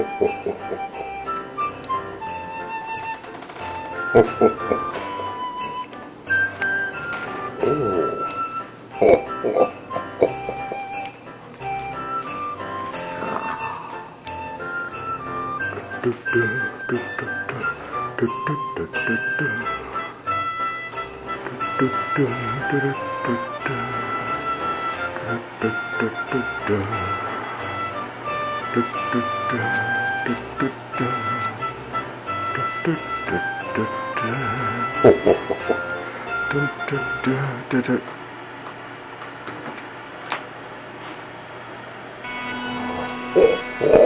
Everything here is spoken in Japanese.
Dun, dun, dun, dun. Oh, oh.